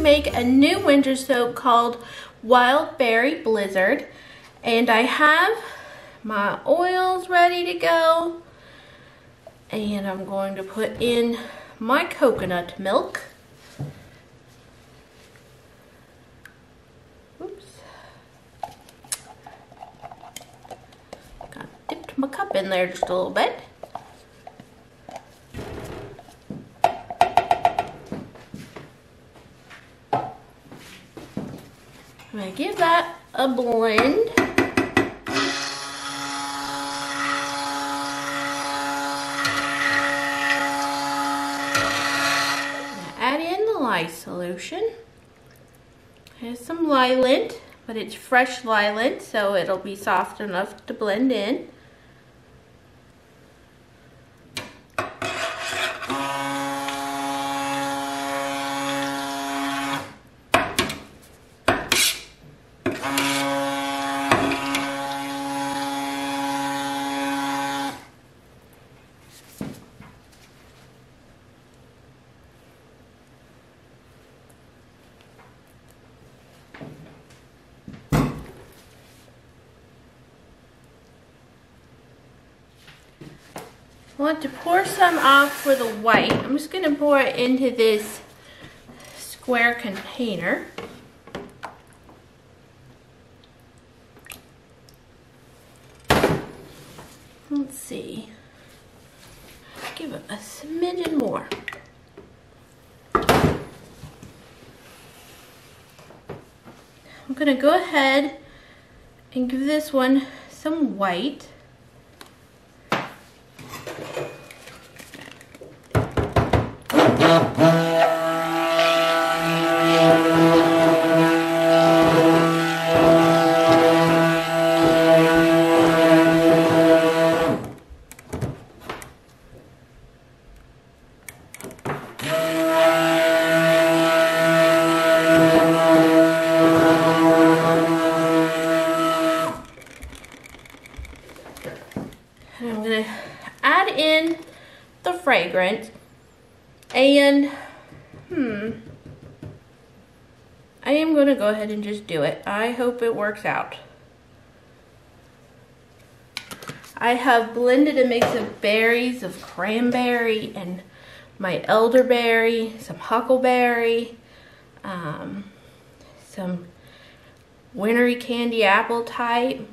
make a new winter soap called Wild Berry Blizzard. And I have my oils ready to go. And I'm going to put in my coconut milk. Oops. Got dipped my cup in there just a little bit. I'm gonna give that a blend. Add in the lye solution. Here's some lye lint, but it's fresh lye lint, so it'll be soft enough to blend in. I want to pour some off for the white. I'm just going to pour it into this square container. Let's see. Give it a smidgen more. I'm going to go ahead and give this one some white. And I'm gonna add in the fragrance and hmm I am gonna go ahead and just do it. I hope it works out. I have blended a mix of berries of cranberry and my elderberry, some huckleberry, um, some wintry candy apple type.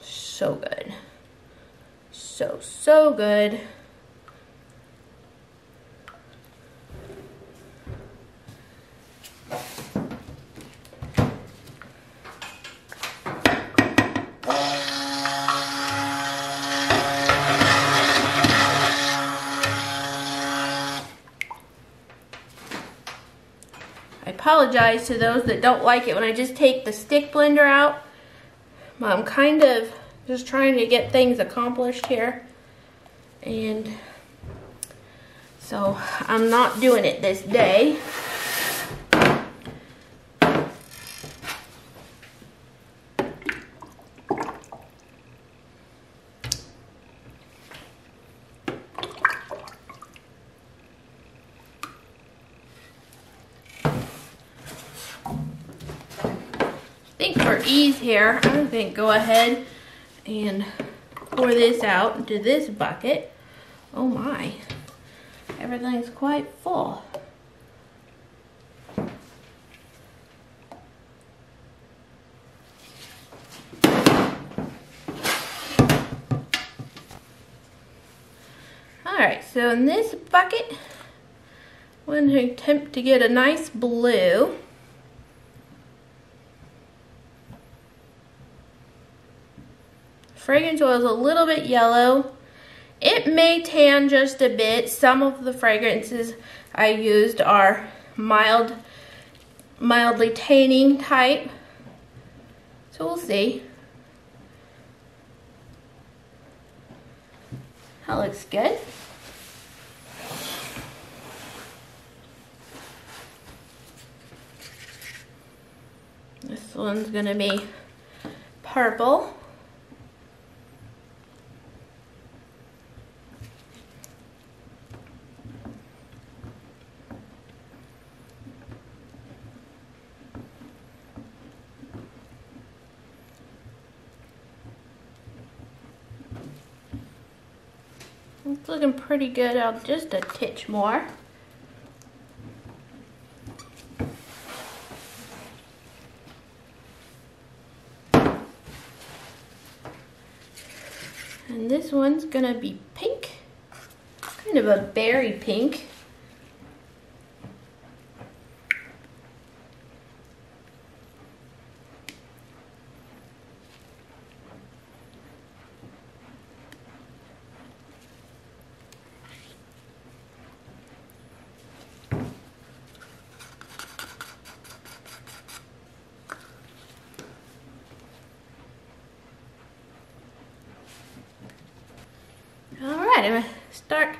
So good. So, so good. Apologize to those that don't like it when I just take the stick blender out. I'm kind of just trying to get things accomplished here. And so I'm not doing it this day. Think for ease here, I think go ahead and pour this out into this bucket. Oh my, everything's quite full. All right, so in this bucket, I'm going to attempt to get a nice blue. Fragrance oil is a little bit yellow. It may tan just a bit. Some of the fragrances I used are mild, mildly tanning type. So we'll see. That looks good. This one's gonna be purple. It's looking pretty good. I'll just a titch more. And this one's gonna be pink, kind of a berry pink. I'm gonna start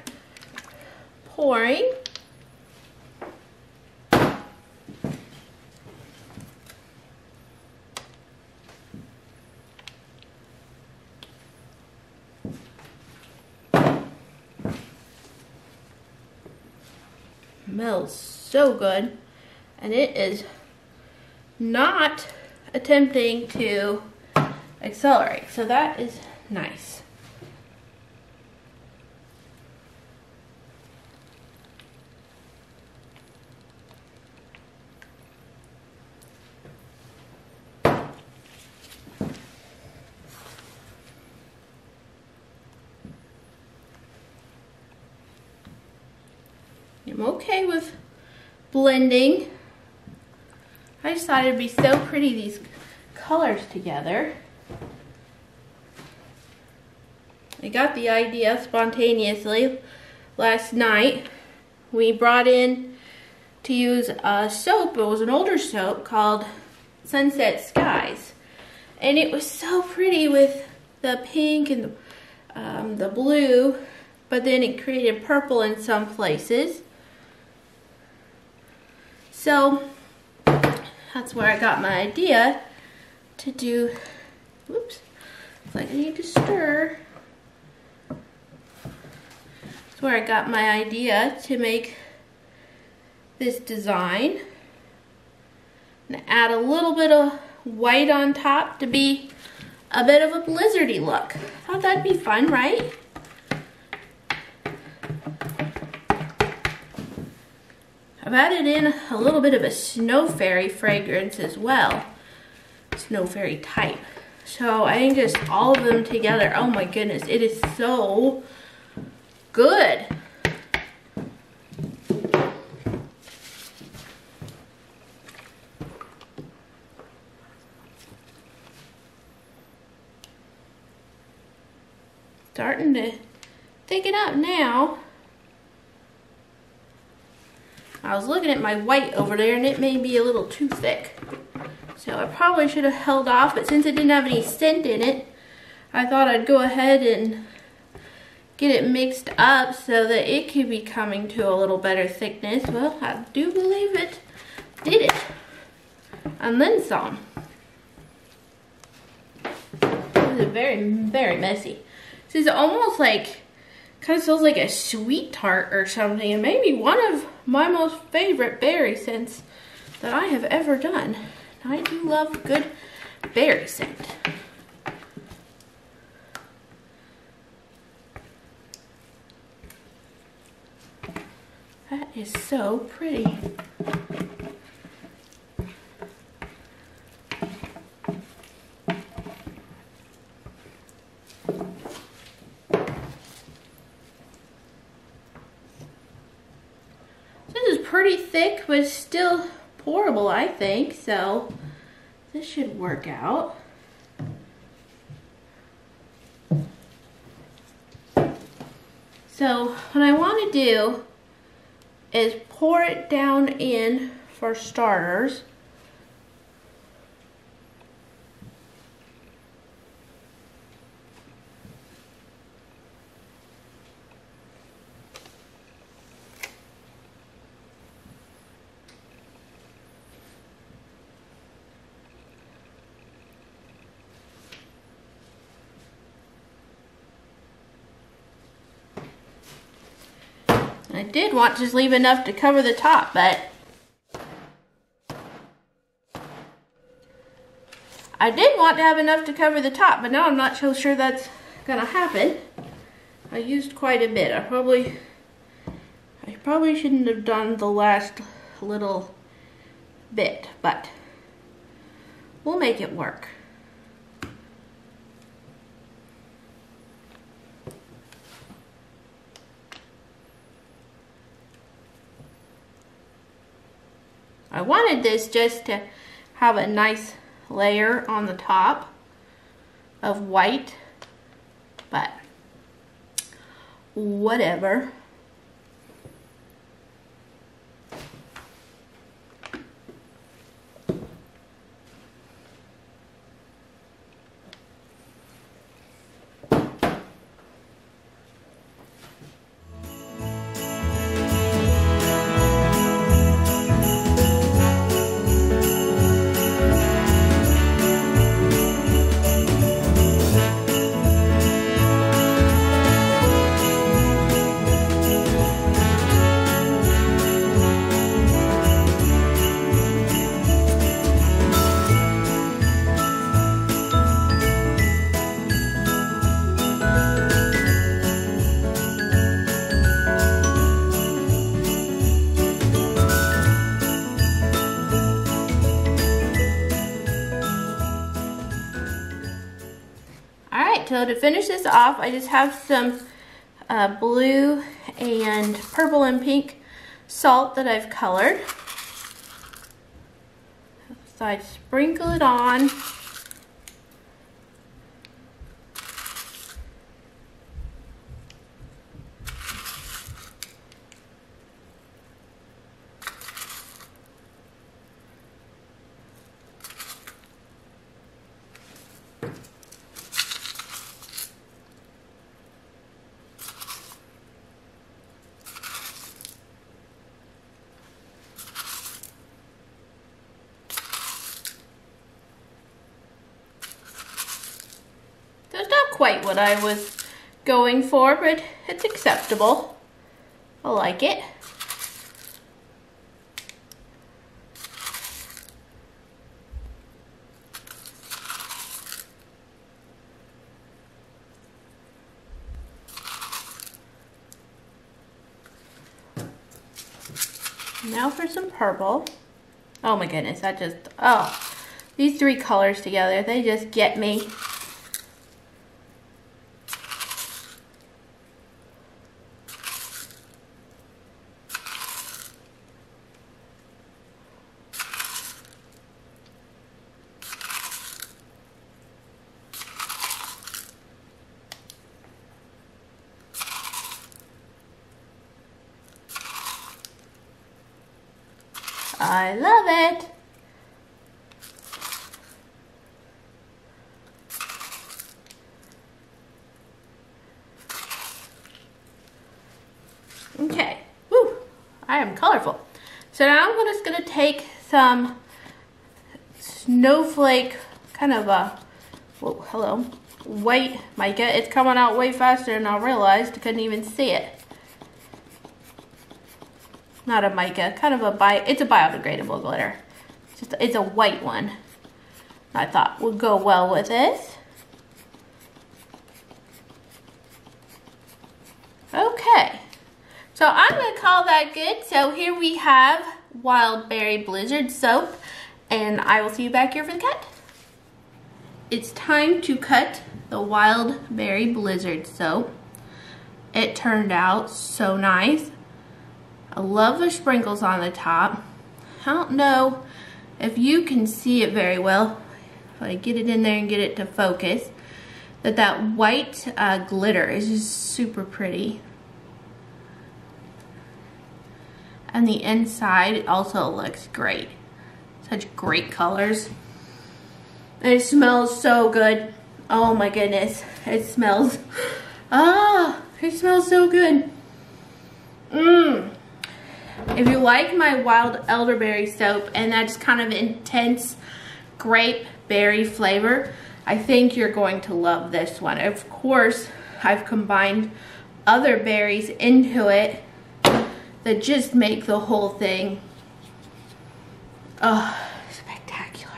pouring. Smells so good and it is not attempting to accelerate so that is nice. I'm okay with blending. I just thought it'd be so pretty, these colors together. I got the idea spontaneously last night. We brought in to use a soap, it was an older soap called Sunset Skies. And it was so pretty with the pink and the, um, the blue, but then it created purple in some places. So that's where I got my idea to do, whoops, it's like I need to stir. That's where I got my idea to make this design. And add a little bit of white on top to be a bit of a blizzardy look. Thought that'd be fun, right? I've added in a little bit of a Snow Fairy fragrance as well. Snow Fairy type. So I think just all of them together, oh my goodness, it is so good. Starting to thicken up now. I was looking at my white over there and it may be a little too thick. So I probably should have held off, but since it didn't have any scent in it, I thought I'd go ahead and get it mixed up so that it could be coming to a little better thickness. Well, I do believe it did it. And then some. This is very, very messy. This is almost like Kind of smells like a sweet tart or something. And maybe one of my most favorite berry scents that I have ever done. I do love good berry scent. That is so pretty thick, but still pourable, I think. So this should work out. So what I want to do is pour it down in for starters. I did want to leave enough to cover the top, but I did want to have enough to cover the top, but now I'm not so sure that's gonna happen. I used quite a bit. I probably, I probably shouldn't have done the last little bit, but we'll make it work. Wanted this just to have a nice layer on the top of white, but whatever. So to finish this off, I just have some uh, blue and purple and pink salt that I've colored. So I sprinkle it on. Quite what I was going for, but it's acceptable. I like it. Now for some purple. Oh my goodness, that just, oh. These three colors together, they just get me. I love it. Okay, Whew. I am colorful. So now I'm just gonna take some snowflake, kind of a, whoa, hello, white mica. It's coming out way faster than I realized. I couldn't even see it not a mica, kind of a bi, it's a biodegradable glitter. It's just, it's a white one. I thought would go well with this. Okay, so I'm gonna call that good. So here we have Wild Berry Blizzard soap, and I will see you back here for the cut. It's time to cut the Wild Berry Blizzard soap. It turned out so nice. I love the sprinkles on the top. I don't know if you can see it very well. If I get it in there and get it to focus, that that white uh, glitter is just super pretty. And the inside also looks great. Such great colors. It smells so good. Oh my goodness. It smells, ah, it smells so good. Mmm. If you like my wild elderberry soap and that's kind of intense grape berry flavor, I think you're going to love this one. Of course, I've combined other berries into it that just make the whole thing oh, spectacular.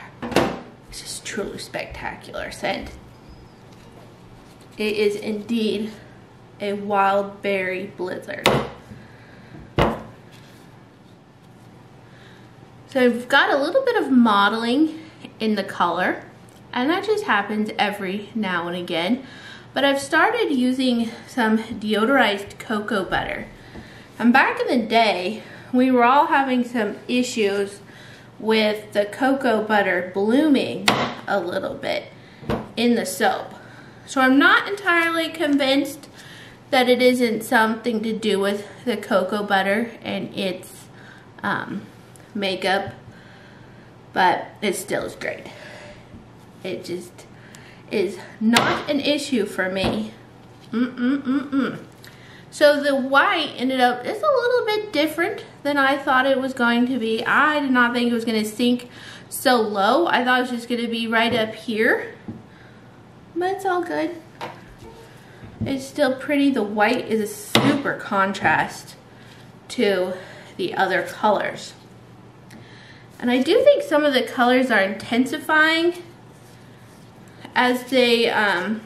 This is truly spectacular scent. It is indeed a wild berry blizzard. So I've got a little bit of mottling in the color and that just happens every now and again. But I've started using some deodorized cocoa butter. And back in the day, we were all having some issues with the cocoa butter blooming a little bit in the soap. So I'm not entirely convinced that it isn't something to do with the cocoa butter and its um, makeup, but it still is great. It just is not an issue for me. Mm-mm-mm-mm. So the white ended up, it's a little bit different than I thought it was going to be. I did not think it was going to sink so low. I thought it was just going to be right up here. But it's all good. It's still pretty. The white is a super contrast to the other colors. And I do think some of the colors are intensifying as they um,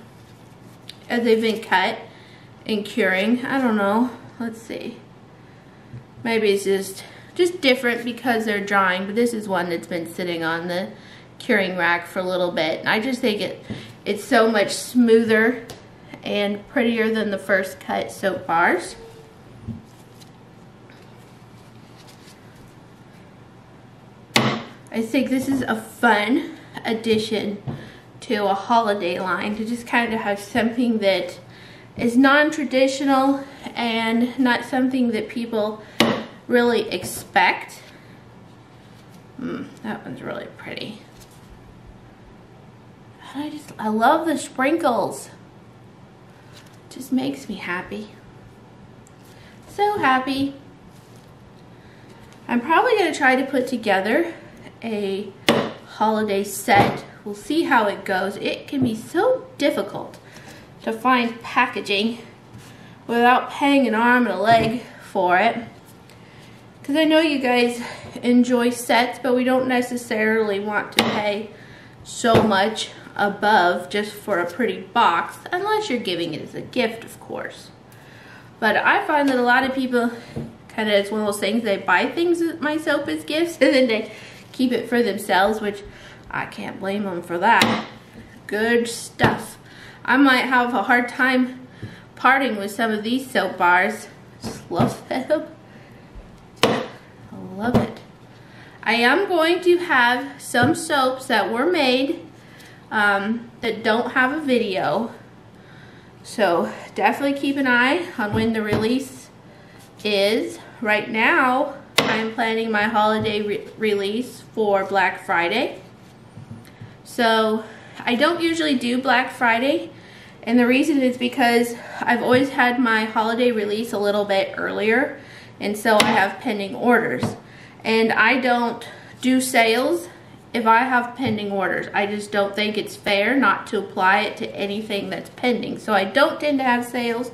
as they've been cut and curing. I don't know. Let's see. Maybe it's just just different because they're drying, but this is one that's been sitting on the curing rack for a little bit. And I just think it it's so much smoother and prettier than the first cut soap bars. I think this is a fun addition to a holiday line to just kind of have something that is non-traditional and not something that people really expect. Mm, that one's really pretty. I just, I love the sprinkles. Just makes me happy. So happy. I'm probably going to try to put together a holiday set We'll see how it goes. It can be so difficult to find packaging without paying an arm and a leg for it. Because I know you guys enjoy sets, but we don't necessarily want to pay so much above just for a pretty box, unless you're giving it as a gift, of course. But I find that a lot of people kind of, it's one of those things, they buy things, my soap as gifts, and then they keep it for themselves, which I can't blame them for that. Good stuff. I might have a hard time parting with some of these soap bars. Just love them. I love it. I am going to have some soaps that were made um, that don't have a video. So definitely keep an eye on when the release is. Right now, I'm planning my holiday re release for Black Friday. So I don't usually do Black Friday. And the reason is because I've always had my holiday release a little bit earlier. And so I have pending orders. And I don't do sales if I have pending orders. I just don't think it's fair not to apply it to anything that's pending. So I don't tend to have sales.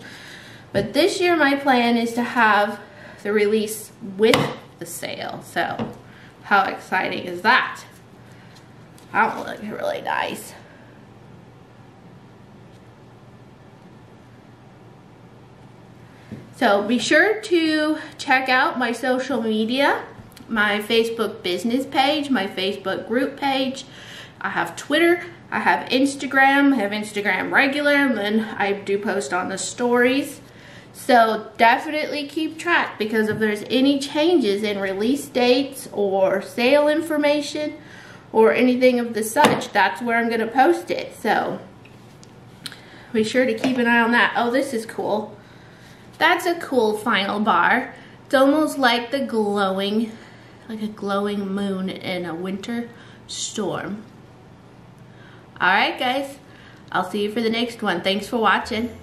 But this year my plan is to have the release with the sale. So how exciting is that? That looks really nice. So be sure to check out my social media, my Facebook business page, my Facebook group page. I have Twitter, I have Instagram, I have Instagram regular, and then I do post on the stories. So definitely keep track because if there's any changes in release dates or sale information, or anything of the such, that's where I'm going to post it. So be sure to keep an eye on that. Oh, this is cool. That's a cool final bar. It's almost like the glowing, like a glowing moon in a winter storm. Alright guys, I'll see you for the next one. Thanks for watching.